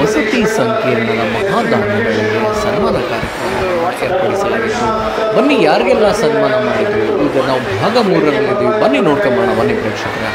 ವಸತಿ ಸಂಕೀರ್ಣದ ಮಹಾದಾನಿಗಳಿಗೆ ಸನ್ಮಾನ ಕಾರ್ಯಕ್ರಮ ಏರ್ಪಡಿಸಲಾಗಿತ್ತು. ಬನ್ನಿ, ಯಾರಿಗೆಲ್ಲ ಸನ್ಮಾನ ಮಾಡಿದ್ವಿ ಈಗ ನಾವು ಭಾಗ ಮೂರರಲ್ಲಿದ್ದೀವಿ. ಬನ್ನಿ ನೋಡ್ಕೊಂಬೋಣ ಬನ್ನಿ ಪ್ರೇಕ್ಷಕರ.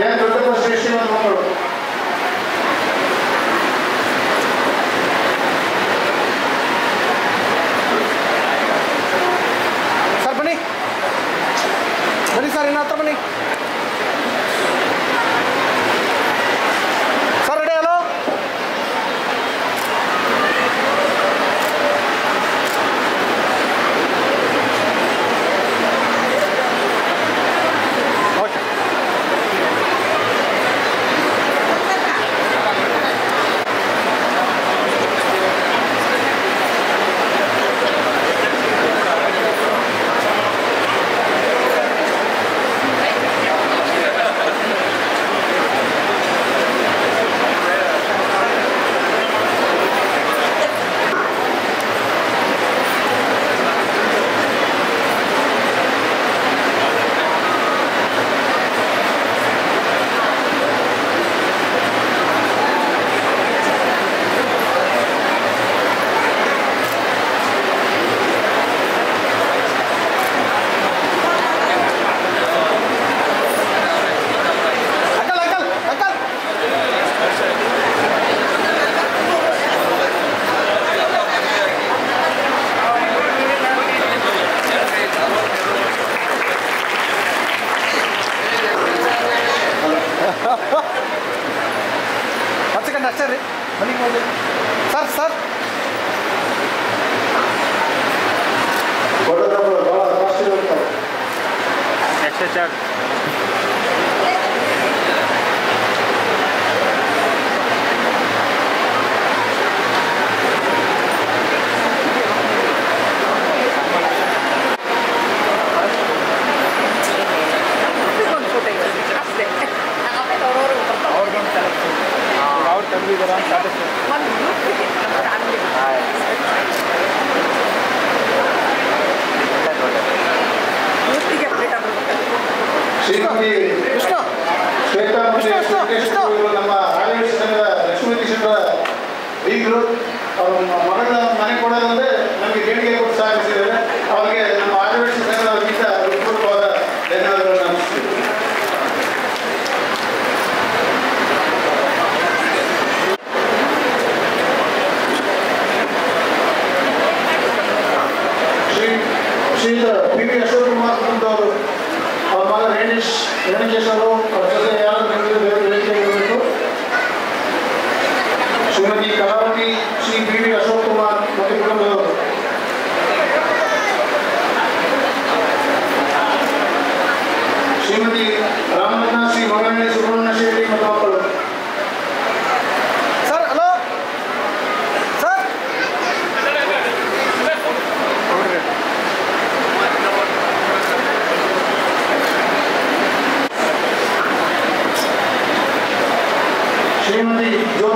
やることとして sir sir sir extra charge cada, cada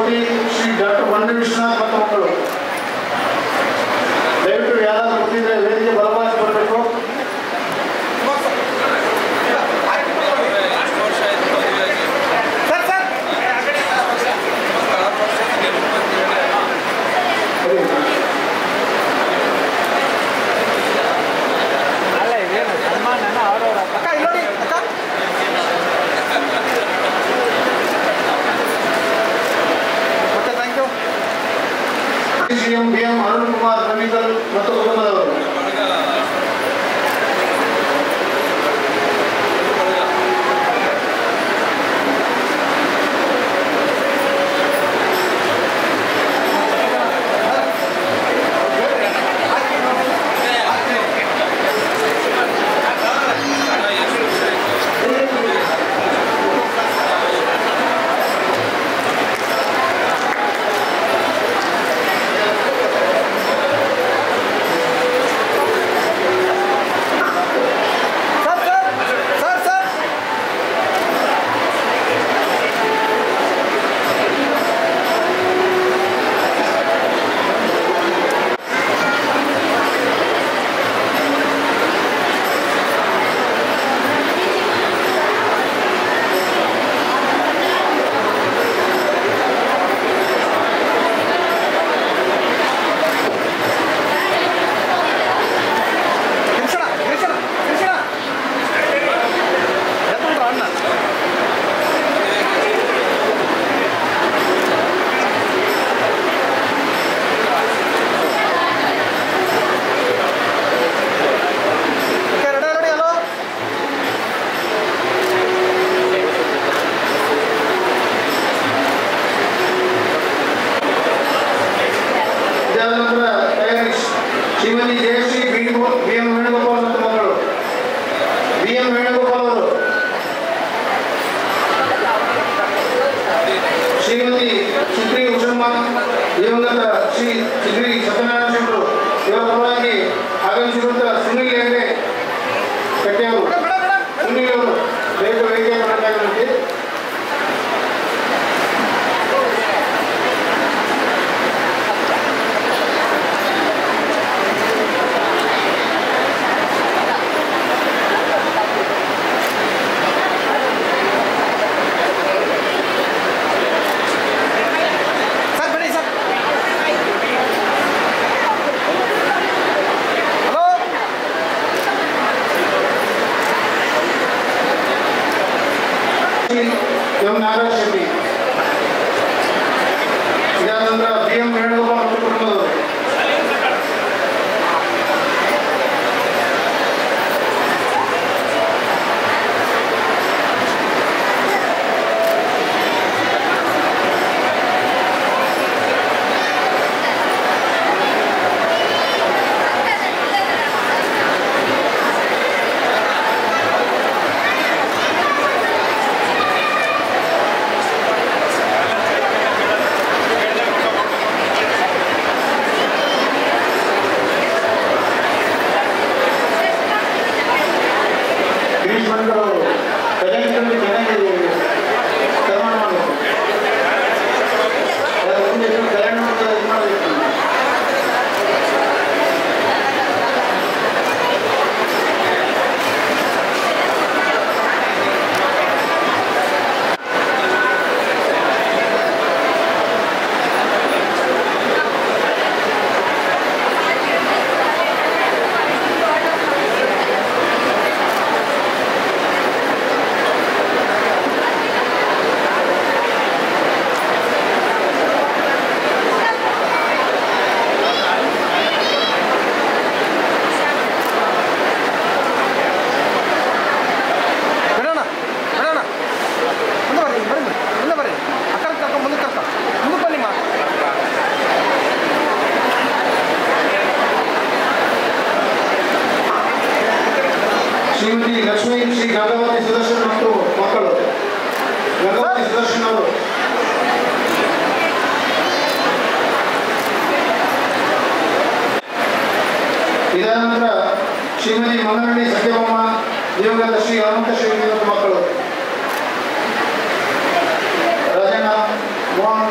Shri doctor Vande Vishnu BM Venugopal మగడు. BM Shrimati Sugri Ushamma దివంగత శ్రీ సుగ్రీ సత్యనారాయణ శివుడు ఇవర కులానికి కట్టారు సునీల్ రేపు Cristo Dios que te siga, nunca se vivido como pelota. Rayana, Juan,